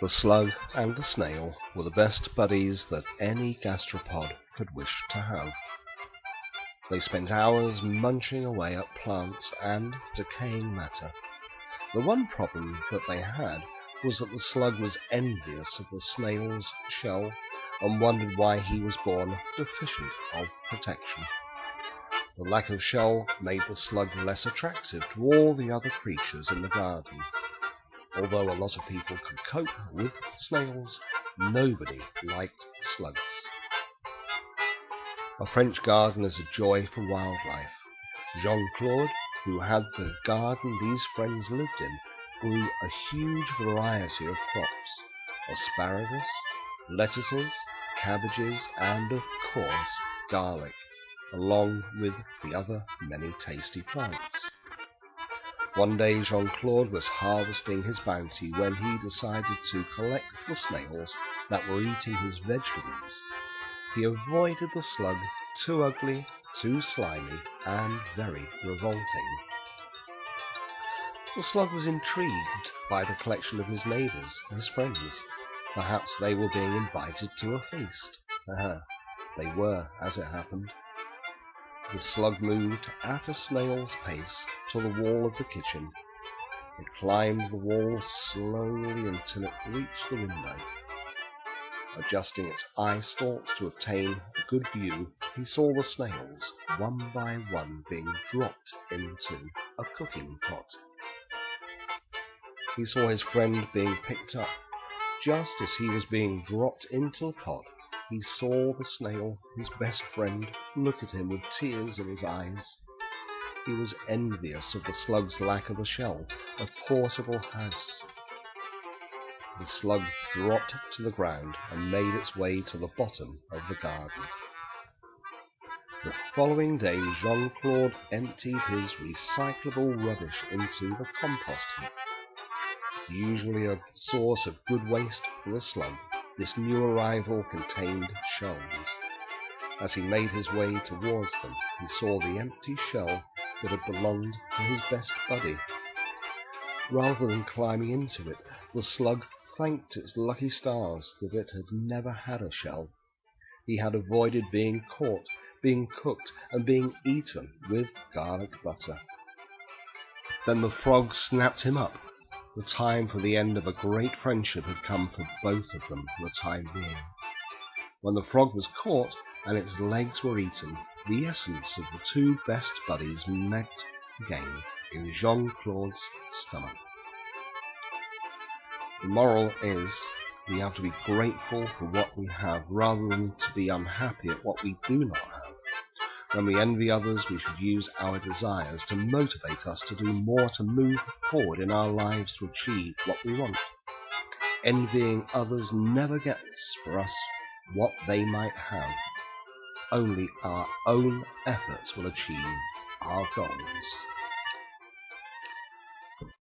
The slug and the snail were the best buddies that any gastropod could wish to have. They spent hours munching away at plants and decaying matter. The one problem that they had was that the slug was envious of the snail's shell and wondered why he was born deficient of protection. The lack of shell made the slug less attractive to all the other creatures in the garden. Although a lot of people could cope with snails, nobody liked slugs. A French garden is a joy for wildlife. Jean-Claude, who had the garden these friends lived in, grew a huge variety of crops asparagus, lettuces, cabbages, and of course garlic, along with the other many tasty plants. One day Jean-Claude was harvesting his bounty when he decided to collect the snails that were eating his vegetables. He avoided the slug, too ugly, too slimy, and very revolting. The slug was intrigued by the collection of his neighbors, his friends. Perhaps they were being invited to a feast. Aha, they were, as it happened. The slug moved at a snail's pace to the wall of the kitchen. It climbed the wall slowly until it reached the window. Adjusting its eye stalks to obtain a good view, he saw the snails, one by one, being dropped into a cooking pot. He saw his friend being picked up. Just as he was being dropped into the pot, he saw the snail, his best friend, look at him with tears in his eyes. He was envious of the slug's lack of a shell, a portable house. The slug dropped to the ground and made its way to the bottom of the garden. The following day, Jean-Claude emptied his recyclable rubbish into the compost heap. Usually a source of good waste for the slug, this new arrival contained shells. As he made his way towards them, he saw the empty shell that had belonged to his best buddy. Rather than climbing into it, the slug thanked its lucky stars that it had never had a shell. He had avoided being caught, being cooked, and being eaten with garlic butter. Then the frog snapped him up the time for the end of a great friendship had come for both of them for the time being. When the frog was caught and its legs were eaten, the essence of the two best buddies met again in Jean-Claude's stomach. The moral is we have to be grateful for what we have rather than to be unhappy at what we do not have. When we envy others, we should use our desires to motivate us to do more to move forward in our lives to achieve what we want. Envying others never gets for us what they might have. Only our own efforts will achieve our goals.